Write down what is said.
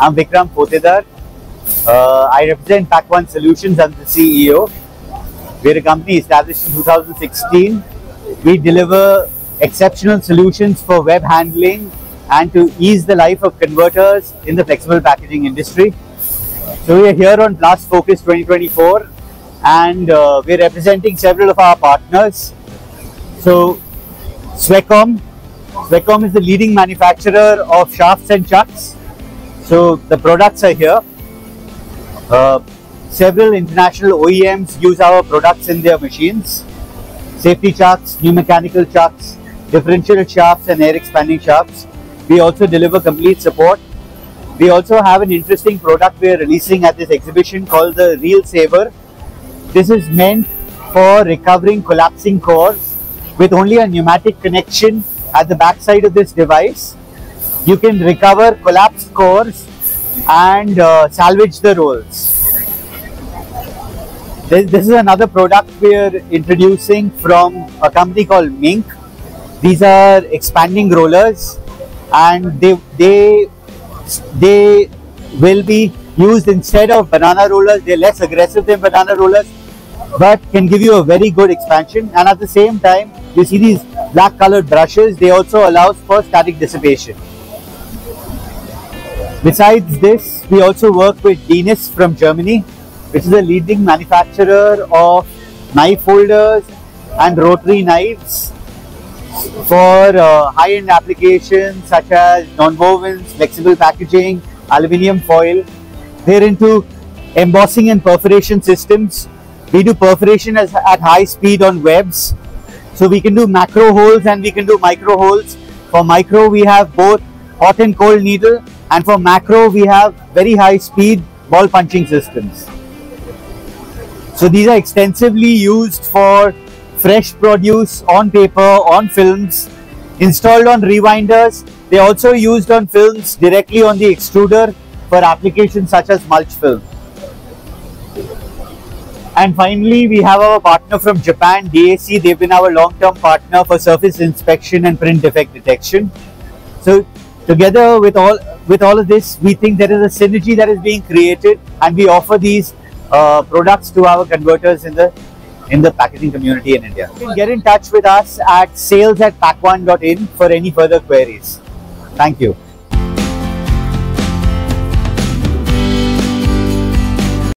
I'm Vikram Fotedar. Uh, I represent Packone Solutions. I'm the CEO. We're a company established in 2016. We deliver exceptional solutions for web handling and to ease the life of converters in the flexible packaging industry. So we are here on Plast Focus 2024 and uh, we're representing several of our partners. So Svecom, Svecom is the leading manufacturer of shafts and chucks. So the products are here. Uh, several international OEMs use our products in their machines. Safety chucks, new mechanical chucks, differential shafts and air expanding shafts. We also deliver complete support. We also have an interesting product we are releasing at this exhibition called the Reel Saver. This is meant for recovering collapsing cores with only a pneumatic connection at the back side of this device. You can recover collapsed cores and uh, salvage the rolls. This, this is another product we are introducing from a company called Mink. These are expanding rollers and they, they, they will be used instead of banana rollers. They're less aggressive than banana rollers but can give you a very good expansion and at the same time you see these black colored brushes they also allow for static dissipation besides this we also work with Dienes from Germany which is a leading manufacturer of knife holders and rotary knives for uh, high-end applications such as non-wovens, flexible packaging, aluminium foil. They're into embossing and perforation systems we do perforation as, at high speed on webs. So we can do macro holes and we can do micro holes. For micro, we have both hot and cold needle and for macro, we have very high speed ball punching systems. So these are extensively used for fresh produce on paper, on films, installed on rewinders. They are also used on films directly on the extruder for applications such as mulch film. And finally, we have our partner from Japan, DAC. They've been our long-term partner for surface inspection and print defect detection. So together with all with all of this, we think there is a synergy that is being created and we offer these uh, products to our converters in the in the packaging community in India. You can get in touch with us at sales at packone.in for any further queries. Thank you.